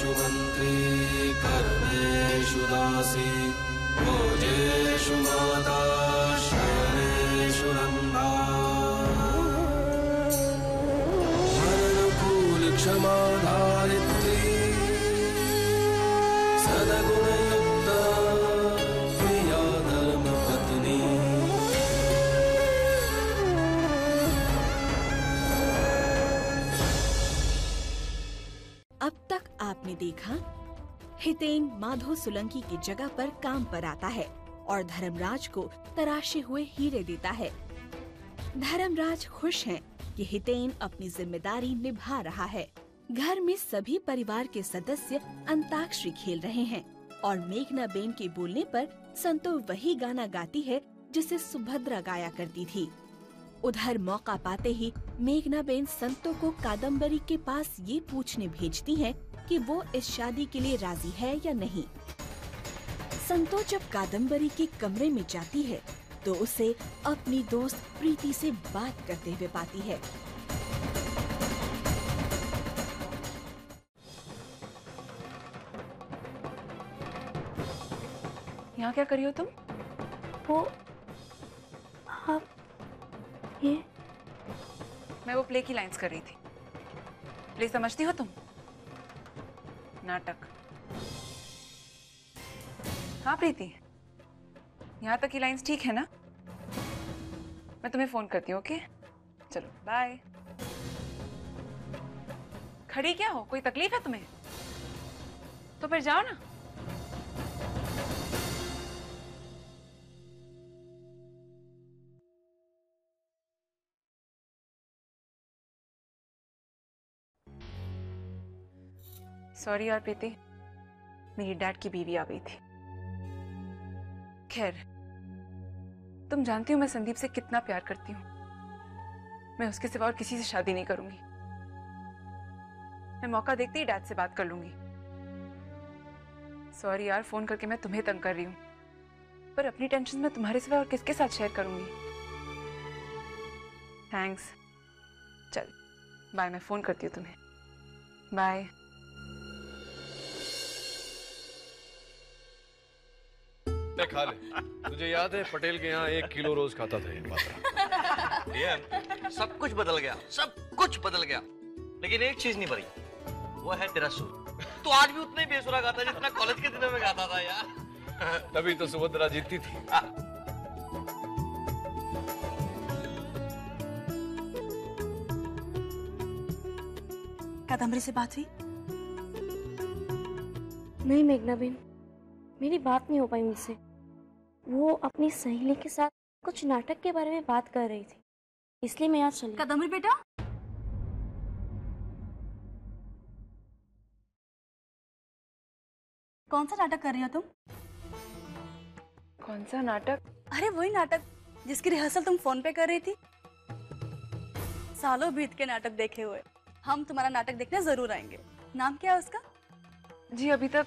कर्मेषु मन्त्री कर्मेषु दासी। भोजेषु माता शयनेषु नन्दा। अनुकूल देखा, हितेन माधो सोलंकी की जगह पर काम पर आता है और धर्मराज को तराशे हुए हीरे देता है। धर्मराज खुश हैं कि हितेन अपनी ज़िम्मेदारी निभा रहा है। घर में सभी परिवार के सदस्य अंताक्षरी खेल रहे हैं और मेघना बेन के बोलने पर संतो वही गाना गाती है जिसे सुभद्रा गाया करती थी। उधर मौका पाते ही मेघना बेन संतो को कादम्बरी के पास ये पूछने भेजती हैं कि वो इस शादी के लिए राज़ी है या नहीं। संतो जब कादम्बरी के कमरे में जाती है तो उसे अपनी दोस्त प्रीति से बात करते हुए पाती है। यहाँ क्या करियो तुम? वो आप ये? मैं वो प्ले की लाइंस कर रही थी। प्ले समझती हो तुम? नाटक। हाँ प्रीति। यहाँ तक की लाइंस ठीक है ना? मैं तुम्हें फ़ोन करती हूँ ओके चलो बाय खड़ी क्या हो? कोई तकलीफ़ है तुम्हें? तो फिर जाओ ना। सॉरी यार प्रीति, मेरी डैड की बीवी आ गई थी। खैर, तुम जानती हो मैं संदीप से कितना प्यार करती हूँ। मैं उसके सिवा और किसी से शादी नहीं करूँगी। मैं मौका देखते ही डैड से बात कर लूँगी। सॉरी यार, फ़ोन करके मैं तुम्हें तंग कर रही हूँ। पर अपनी टेंशन मैं तुम्हारे सिवा और किसके साथ शेयर करूँगी? थैंक्स चल बाय मैं फ़ोन करती हूँ तुम्हें। बाय ले खा ले। तुझे याद है पटेल के यहाँ एक किलो रोज खाता था ये मात्रा सब कुछ बदल गया सब कुछ बदल गया। लेकिन एक चीज़ नहीं बदली वो है तेरा सुर। तू आज भी उतना ही बेसुरा गाता जितना कॉलेज के दिनों में गाता था यार। तभी तो सुभद्रा जीतती थी। कादम्बरी से बात हुई? नहीं मेघना बेन मेरी बात नहीं हो पाई उनसे वो अपनी सहेली के साथ कुछ नाटक के बारे में बात कर रही थी। इसलिए मैं यहाँ चली। कादम्बरी बेटा। कौन सा नाटक कर रही हो तुम? कौन सा नाटक? अरे वही नाटक जिसकी रिहर्सल तुम फ़ोन पे कर रही थी। सालों बीत के नाटक देखे हुए। हम तुम्हारा नाटक देखने ज़रूर आएँगे। नाम क्या है उसका? जी अभी तक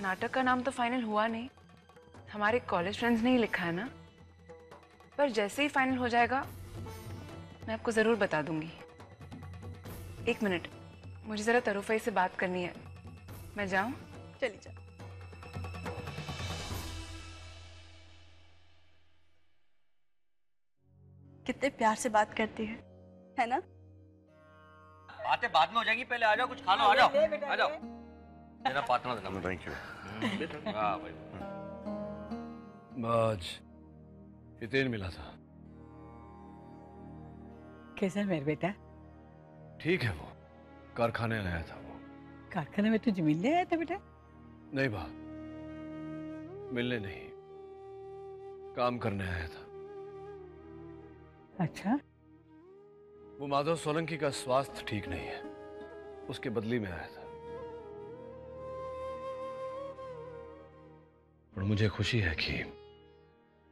नाटक का नाम तो फाइनल हुआ नहीं। हमारे कॉलेज फ्रेंड्स ने ही लिखा है ना? पर जैसे ही फाइनल हो जाएगा मैं आपको ज़रूर बता दूँगी। एक मिनट मुझे ज़रा तरुफई से बात करनी है। मैं जाऊँ? चली जा। कितने प्यार से बात करती है है ना? बातें बाद में हो जाएगी पहले आ जाओ कुछ खा लो आ जाओ आ जाओ। मेरा पार्टनर देना। थैंक यू आज हितेन मिला था। कैसा है मेरे बेटा? ठीक है वो कारखाने आया था वो। कारखाने में तुझे मिलने आया था बेटा? नहीं बा मिलने नहीं काम करने आया था। अच्छा? वो माधव सोलंकी का स्वास्थ्य ठीक नहीं है उसके बदली में आया था। और मुझे खुशी है कि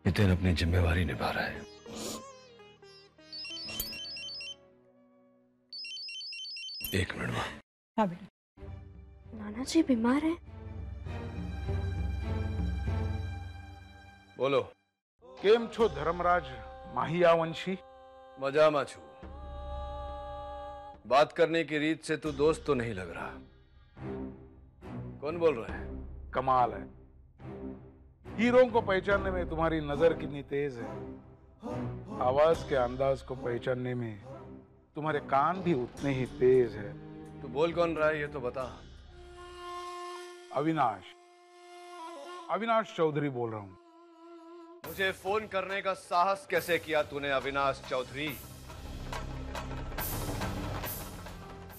नितिन अपनी जिम्मेवारी निभा रहा है एक मिनट मां हाँ बेटा नाना जी बीमार है બોલો કેમ છો ધર્મરાજ માહિયાવંશી मजामा छू बात करने की रीत से तू दोस्त तो नहीं लग रहा कौन बोल रहा है कमाल है हीरो को पहचानने में तुम्हारी नज़र कितनी तेज है। आवाज़ के अंदाज को पहचानने में तुम्हारे कान भी उतने ही तेज है। तू बोल कौन रहा है ये तो बता। अविनाश। अविनाश चौधरी बोल रहा हूँ। मुझे फ़ोन करने का साहस कैसे किया तूने अविनाश चौधरी?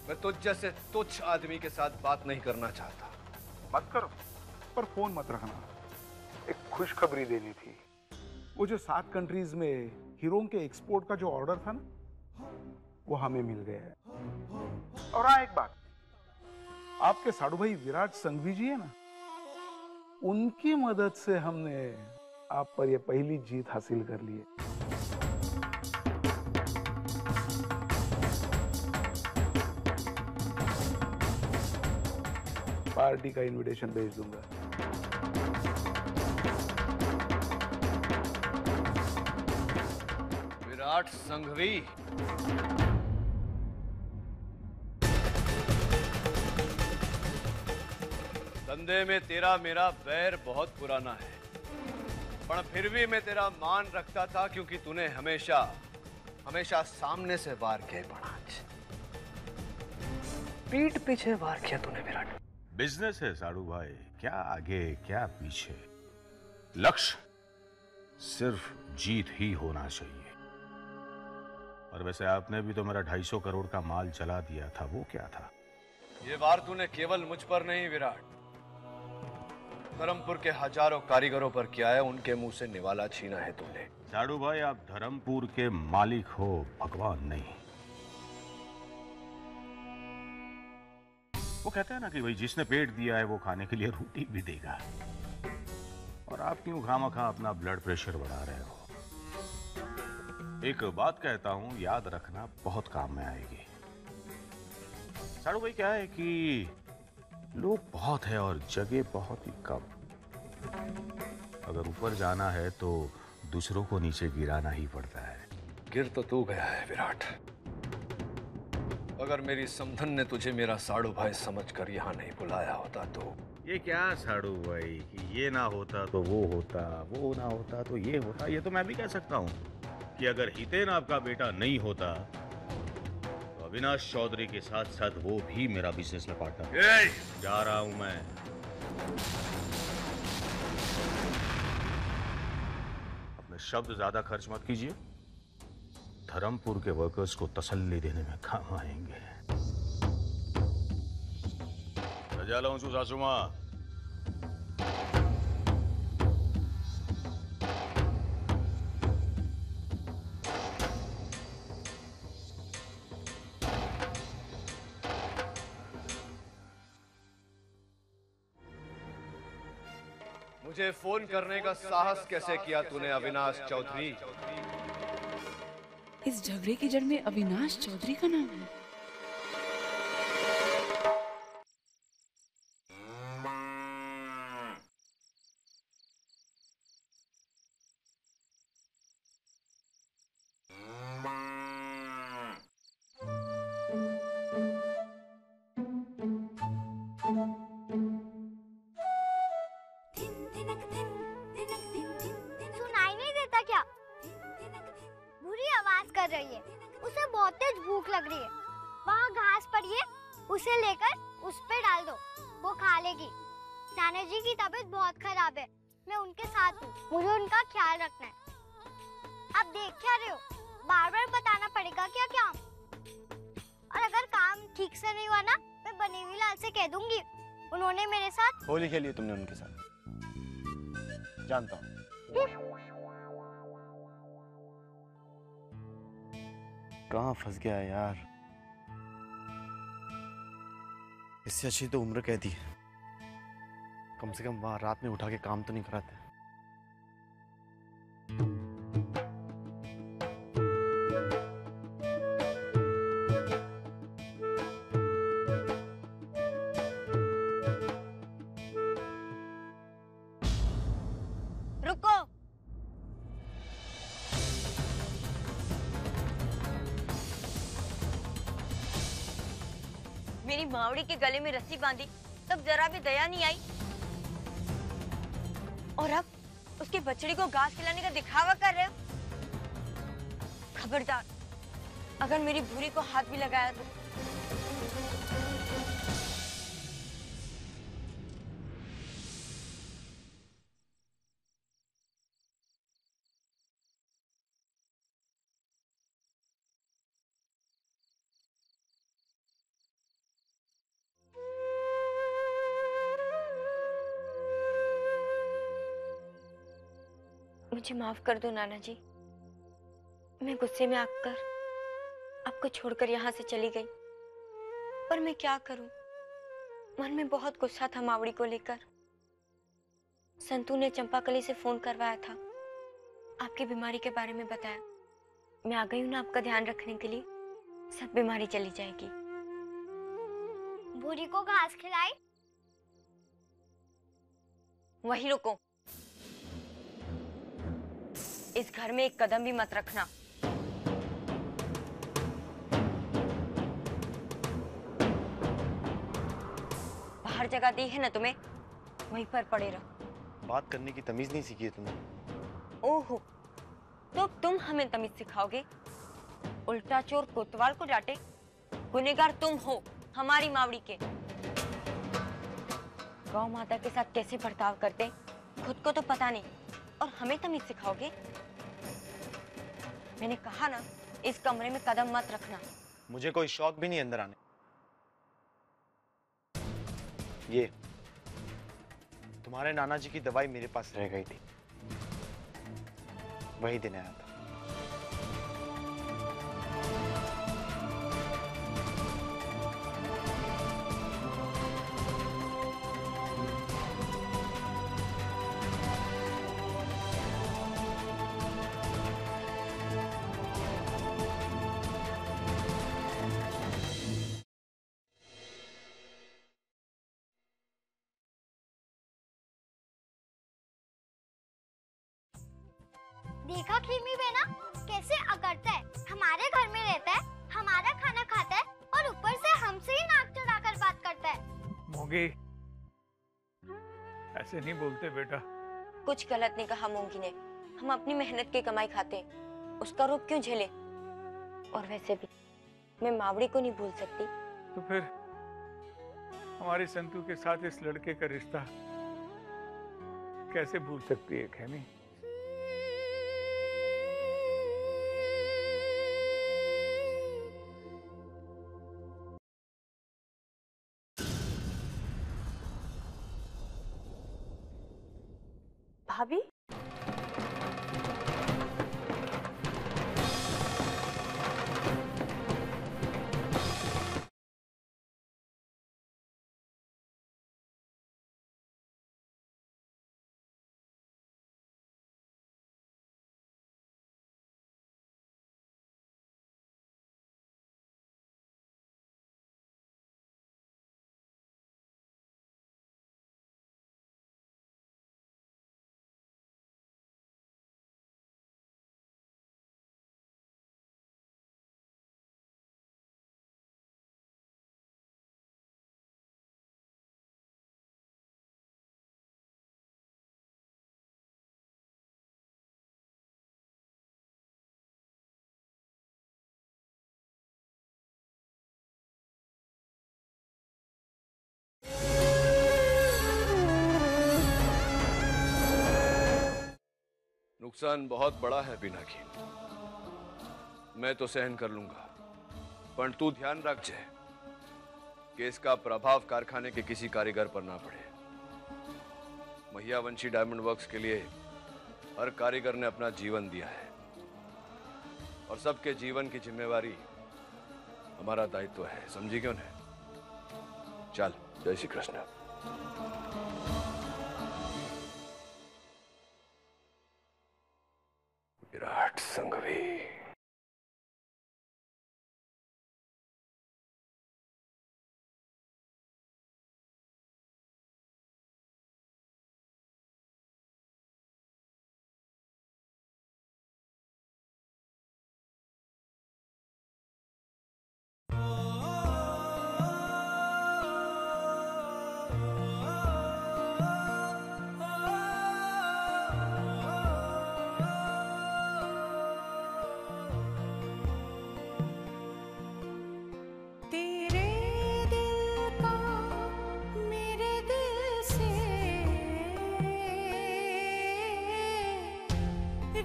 मैं तुझ जैसे तुच्छ आदमी के साथ बात नहीं करना चाहता। मत करो पर फ़ोन मत रखना। एक खुशखबरी देनी थी। वो जो सात कंट्रीज़ में हीरो के एक्सपोर्ट का जो ऑर्डर था ना, वो हमें मिल गया है। और हाँ एक बात। आपके साधु भाई विराट संघवी जी है ना, उनकी मदद से हमने आप पर ये पहली जीत हासिल कर ली है। पार्टी का इनविटेशन भेज दूँगा। विराट संघवी। धंधे में तेरा मेरा बैर बहुत पुराना है। पर फिर भी मैं तेरा मान रखता था क्योंकि तूने हमेशा हमेशा सामने से वार किया बड़ा पीठ पीछे वार किया तूने विराट। बिज़नेस है साड़ू भाई, क्या आगे, क्या पीछे? लक्ष्य सिर्फ़ जीत ही होना चाहिए। और वैसे आपने भी तो मेरा ढाई सौ करोड़ का माल चला दिया था वो क्या था? ये वार तूने केवल मुझ पर नहीं विराट। धर्मपुर के हज़ारों कारीगरों पर किया है उनके मुँह से निवाला छीना है तूने। साड़ू भाई आप धर्मपुर के मालिक हो भगवान नहीं। वो कहते हैं ना कि भाई जिसने पेट दिया है वो खाने के लिए रोटी भी देगा। और आप क्यों खामा खा अपना ब्लड प्रेशर बढ़ा रहे हो? एक बात कहता हूँ याद रखना बहुत काम में आएगी। साड़ू भाई क्या है कि लोग बहुत है और जगह बहुत ही कम। अगर ऊपर जाना है तो दूसरों को नीचे गिराना ही पड़ता है। गिर तो तू गया है विराट। अगर मेरी समधन ने तुझे मेरा साड़ू भाई समझकर यहाँ नहीं बुलाया होता तो? ये क्या साड़ू भाई कि ये ना होता तो वो होता वो ना होता तो ये होता ये तो मैं भी कह सकता हूँ। कि अगर हितेन आपका बेटा नहीं होता तो अविनाश चौधरी के साथ साथ वो भी मेरा बिज़नेस में पार्टनर जा रहा हूँ मैं। अपने शब्द ज़्यादा खर्च मत कीजिए। धर्मपुर के वर्कर्स को तसल्ली देने में काम आएँगे। रजा लो सासू फ़ोन करने का साहस कैसे किया तूने, अविनाश चौधरी? इस झगड़े की जड़ में अविनाश चौधरी का नाम है। कह दूँगी। उन्होंने मेरे साथ होली खेली तुमने उनके साथ। जानता हूँ। कहाँ फंस गया यार? इससे अच्छी तो उम्र कहती है। कम से कम वहाँ रात में उठा के काम तो नहीं कराते। मेरी मावड़ी के गले में रस्सी बांधी, तब जरा भी दया नहीं आई। और अब उसके बछड़ी को घास खिलाने का दिखावा कर रहे हो? खबरदार, अगर मेरी भूरी को हाथ भी लगाया तो मुझे माफ़ कर दो नाना जी मैं गुस्से में आकर आपको छोड़कर यहाँ से चली गई। पर मैं क्या करूँ? मन में बहुत गुस्सा था मावड़ी को लेकर। संतू ने चंपाकली से फ़ोन करवाया था। आपकी बीमारी के बारे में बताया। मैं आ गई हूँ ना आपका ध्यान रखने के लिए। सब बीमारी चली जाएगी। भूरी को घास खिलाई। वही रुको। इस घर में एक कदम भी मत रखना। बाहर जगह दी है ना तुम्हें वहीं पर पड़े रहो। बात करने की तमीज नहीं सीखी है तुमने। ओहो तो तुम हमें तमीज सिखाओगे? उल्टा चोर कोतवाल को डांटे गुनेगार तुम हो हमारी मावड़ी के। गौ माता के साथ कैसे बर्ताव करते खुद को तो पता नहीं और हमें तमीज सिखाओगे? मैंने कहा ना, इस कमरे में कदम मत रखना। मुझे कोई शौक भी नहीं अंदर आने। ये, तुम्हारे नाना जी की दवाई मेरे पास रह गई थी। वही दिन आया देखा क्रीमी बेना? कैसे अकड़ता है? हमारे घर में रहता है हमारा खाना खाता है और ऊपर से हमसे ही नाक चढ़ाकर बात करता है। मोगी। ऐसे नहीं बोलते बेटा। कुछ गलत नहीं कहा मोगी ने। हम अपनी मेहनत की कमाई खाते हैं। उसका रूप क्यों झेले? और वैसे भी मैं मावड़ी को नहीं भूल सकती। तो फिर हमारे संतु के साथ इस लड़के का रिश्ता कैसे भूल सकती है खैमी? भाभी। नुकसान बहुत बड़ा है पिनाकी मैं तो सहन कर लूँगा। पर तू ध्यान रख जाए कि इसका प्रभाव कारखाने के किसी कारीगर पर ना पड़े। महियावंशी डायमंड वर्क्स के लिए हर कारीगर ने अपना जीवन दिया है। और सबके जीवन की जिम्मेवारी हमारा दायित्व तो है। समझी क्यों ने चल, जय श्री कृष्ण। संघवी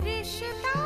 रिश्ता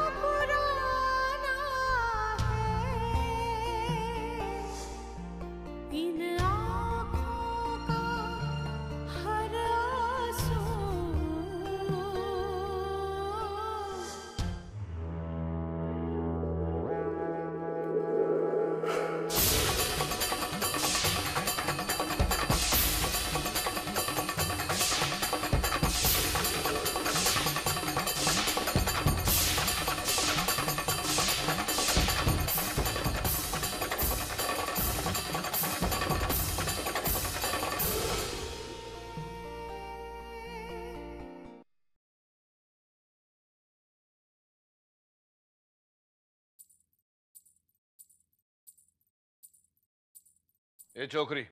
ए छोकरी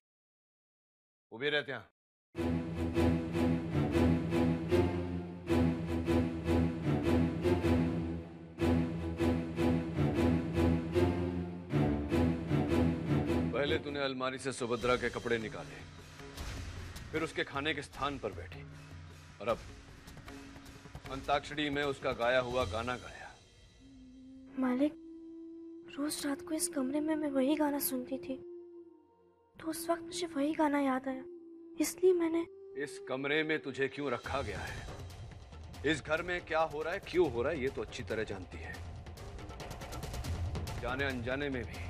उभी रहे ત્યાં पहले तूने अलमारी से सुभद्रा के कपड़े निकाले, फिर उसके खाने के स्थान पर बैठी, और अब अंताक्षरी में उसका गाया हुआ गाना गाया। मालिक, रोज रात को इस कमरे में मैं वही गाना सुनती थी। तो उस वक्त मुझे वही गाना याद आया। इसलिए मैंने इस कमरे में तुझे क्यों रखा गया है? इस घर में क्या हो रहा है क्यों हो रहा है ये तो अच्छी तरह जानती है। जाने अनजाने में भी।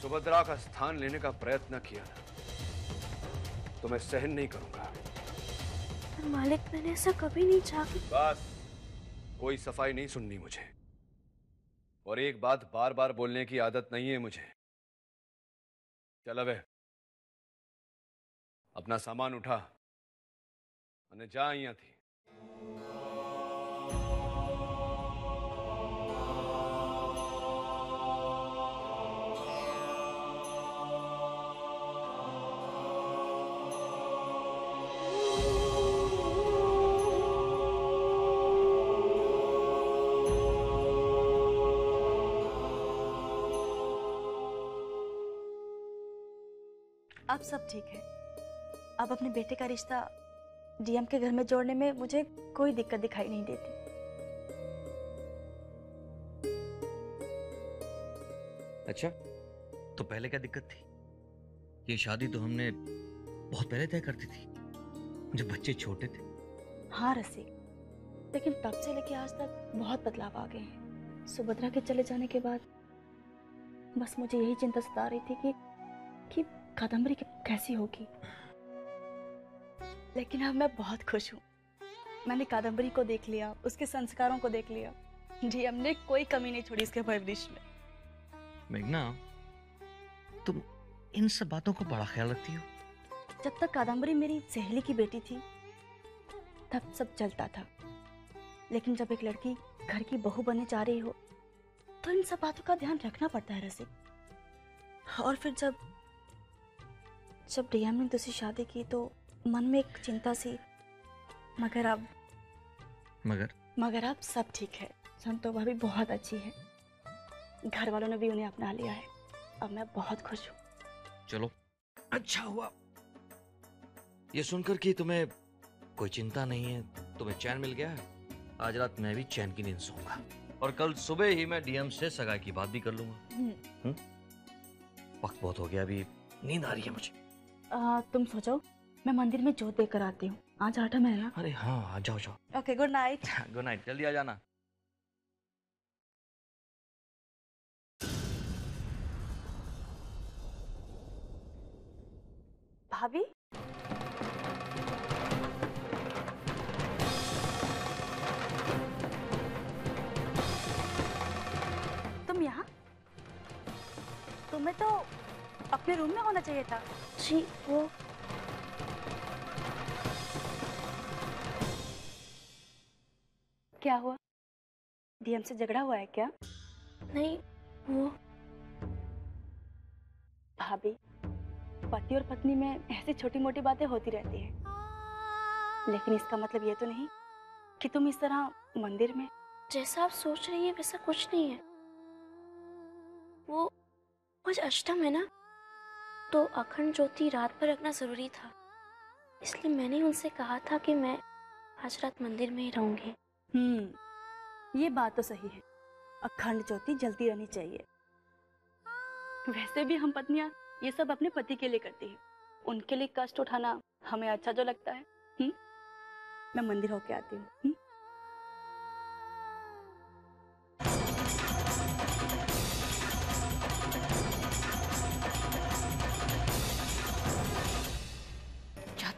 सुभद्रा का स्थान लेने का प्रयत्न किया ना तो मैं सहन नहीं करूँगा। पर मालिक मैंने ऐसा कभी नहीं चाहा। कि बस कोई सफ़ाई नहीं सुननी मुझे। और एक बात बार बार बोलने की आदत नहीं है मुझे। चल अब अपना सामान उठा અને જા અહીંયાથી अब सब ठीक है। अब अपने बेटे का रिश्ता डीएम के घर में जोड़ने में मुझे कोई दिक्कत दिखाई नहीं देती। अच्छा तो पहले क्या दिक्कत थी? ये शादी तो हमने बहुत पहले तय कर दी थी जब बच्चे छोटे थे। हाँ रसी लेकिन तब से लेके आज तक बहुत बदलाव आ गए हैं। सुभद्रा के चले जाने के बाद बस मुझे यही चिंता सता रही थी कि कि कादम्बरी कैसी होगी? लेकिन अब मैं बहुत खुश हूँ। मैंने कादम्बरी को देख लिया उसके संस्कारों को देख लिया। जी हमने कोई कमी नहीं छोड़ी इसके परवरिश में। मेघना तुम इन सब बातों का बड़ा ख्याल रखती हो। जब तक कादम्बरी मेरी सहेली की बेटी थी तब सब चलता था। लेकिन जब एक लड़की घर की बहू बनने जा रही हो तो इन सब बातों का ध्यान रखना पड़ता है रसिक। और फिर जब जब डीएम ने दूसरी शादी की तो मन में एक चिंता सी मगर अब मगर? मगर अब सब ठीक है। संतो भाभी बहुत अच्छी है। घर वालों ने भी उन्हें अपना लिया है। अब मैं बहुत खुश हूँ। चलो। अच्छा हुआ। ये सुनकर कि तुम्हें कोई चिंता नहीं है? तुम्हें चैन मिल गया है? आज रात मैं भी चैन की नींद सोऊँगा। और कल सुबह ही मैं डीएम से सगाई की बात भी कर लूँगा। हम्म? वक्त बहुत हो गया अभी। नींद आ रही है मुझे। आ, तुम सोचो मैं मंदिर में जोत देकर आती हूँ। आज आठम है। ना अरे हाँ हाँ जाओ जाओ। Okay good night good night जल्दी आ जाना। भाभी? तुम यहाँ? तुम्हें तो अपने रूम में होना चाहिए था जी वो क्या हुआ डीएम से झगड़ा हुआ है क्या नहीं वो भाभी पति और पत्नी में ऐसी छोटी मोटी बातें होती रहती हैं लेकिन इसका मतलब ये तो नहीं कि तुम इस तरह मंदिर में जैसा आप सोच रही है वैसा कुछ नहीं है वो आज अष्टम है ना तो अखंड ज्योति रात पर रखना ज़रूरी था। इसलिए मैंने उनसे कहा था कि मैं आज रात मंदिर में ही रहूँगी। हम्म ये बात तो सही है। अखंड ज्योति जलती रहनी चाहिए। वैसे भी हम पत्नियाँ ये सब अपने पति के लिए करती हैं। उनके लिए कष्ट उठाना हमें अच्छा जो लगता है हुँ? मैं मंदिर होके आती हूँ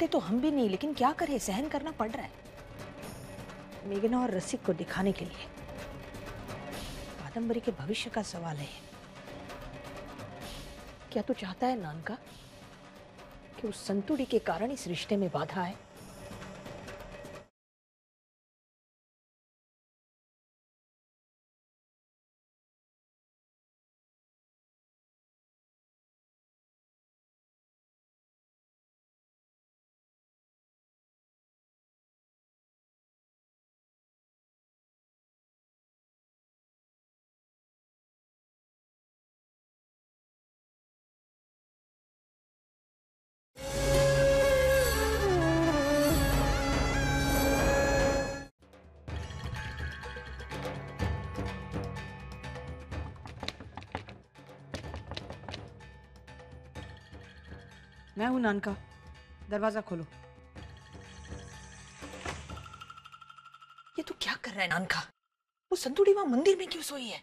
चाहते तो हम भी नहीं, लेकिन क्या करें? सहन करना पड़ रहा है। मेघना और रसिक को दिखाने के लिए। कादम्बरी के भविष्य का सवाल है। क्या तू चाहता है नानका कि उस संतुड़ी के कारण इस रिश्ते में बाधा है मैं हूँ नानका। दरवाज़ा खोलो। ये तू क्या कर रहा है नानका? वो संतुड़ी वहाँ मंदिर में क्यों सोई है?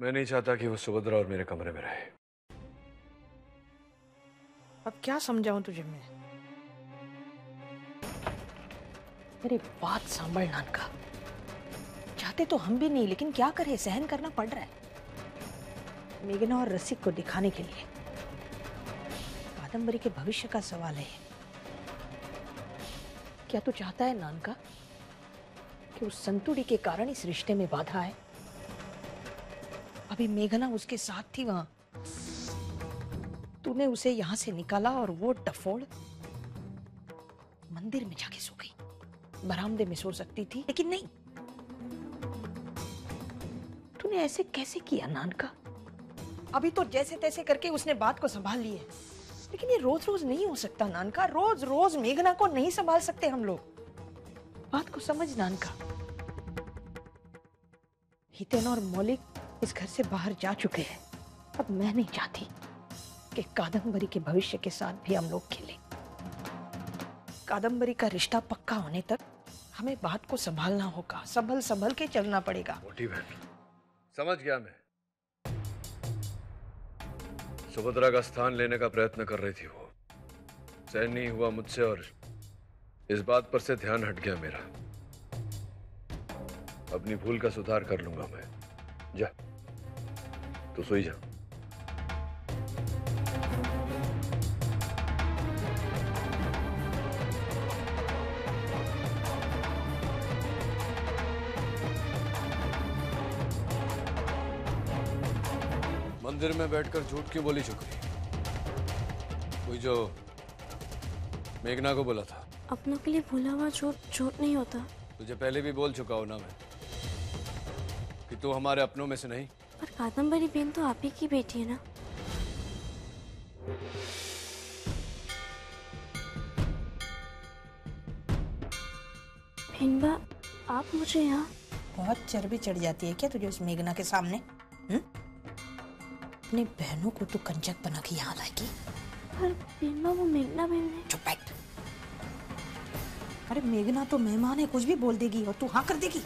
मैं नहीं चाहता कि वो सुभद्रा और मेरे कमरे में रहे। अब क्या समझाऊं तुझे मैं? मेरी बात सांभल नानका। चाहते तो हम भी नहीं लेकिन क्या करें? सहन करना पड़ रहा है। मेघना और रसिक को दिखाने के लिए। कादम्बरी के भविष्य का सवाल है। क्या तू चाहता है नानका कि उस संतुड़ी के कारण इस रिश्ते में बाधा है अभी मेघना उसके साथ थी वहाँ। तूने उसे यहाँ से निकाला और वो डफोड़ मंदिर में जाके सो गई। बरामदे में सो सकती थी, लेकिन नहीं। तूने ऐसे कैसे किया नानका? अभी तो जैसे तैसे करके उसने बात को संभाल ली है। लेकिन ये रोज रोज नहीं हो सकता, नानका। रोज रोज मेघना को नहीं संभाल सकते हम लोग। बात को समझ, नानका। हितेन और मौलिक इस घर से बाहर जा चुके हैं। अब मैं नहीं चाहती कि कादम्बरी के भविष्य के साथ भी हम लोग खेलें। कादम्बरी का रिश्ता पक्का होने तक हमें बात को संभालना होगा संभल संभल के चलना पड़ेगा। समझ गया मैं। सुभद्रा का स्थान लेने का प्रयत्न कर रही थी वो। सहन नहीं हुआ मुझसे और इस बात पर से ध्यान हट गया मेरा। अपनी भूल का सुधार कर लूँगा मैं। जा तो सोई जा। मंदिर में बैठकर झूठ क्यों बोली छोकरी कोई जो मेघना को बोला था। अपनों के लिए भूला हुआ झूठ झूठ नहीं होता। तुझे पहले भी बोल चुका हूँ ना मैं कि तू हमारे अपनों में से नहीं। पर कादम्बरी बेन तो आप ही की बेटी है ना? भिनबा आप मुझे यहाँ बहुत चर्बी चढ़ जाती है क्या तुझे उस मेघना के सामने? हम्म? अपनी बहनों को तो कंजक बना के यहाँ लाएगी। पर भिनबा वो मेघना बहन है। चुप बैठ। अरे मेघना तो मेहमान है कुछ भी बोल देगी और तू हाँ कर देगी।